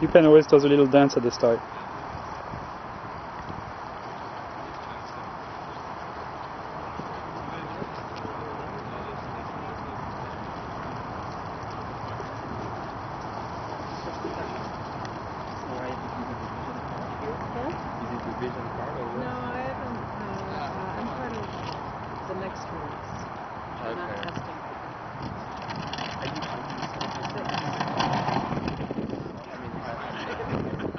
UPenn always does a little dance at the start. part or No, I haven't. Uh, uh, I'm part of the next release. I'm not Okay. testing. I do, I do something. I mean, I, I,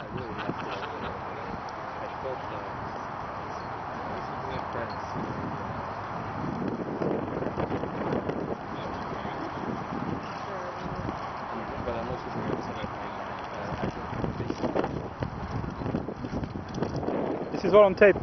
I really have to. I thought uh, we have friends. Sure. But I'm also doing some of my uh, acting This is all on tape.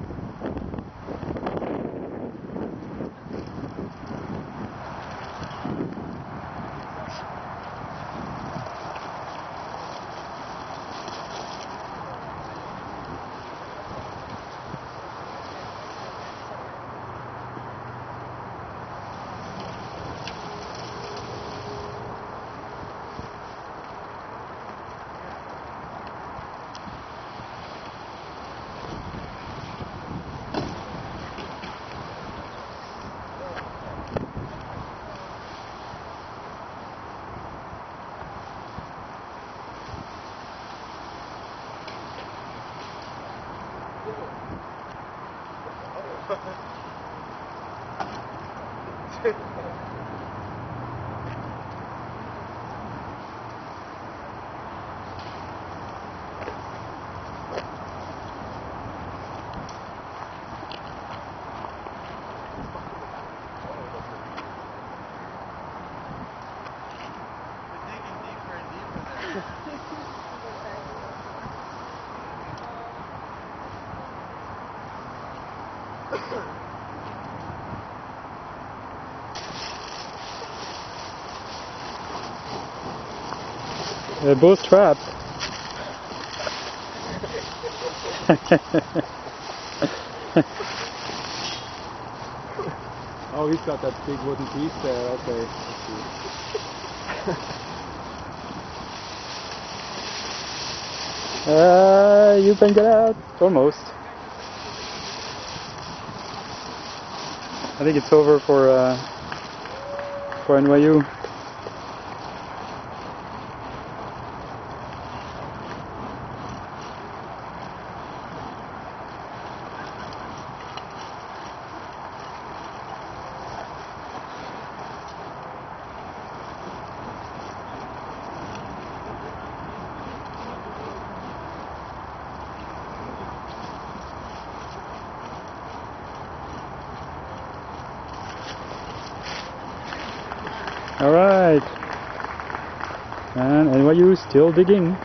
They're both trapped. Oh, he's got that big wooden piece there. Okay. uh, you can get out. Almost. I think it's over for uh, for NYU. All right. And NYU still digging.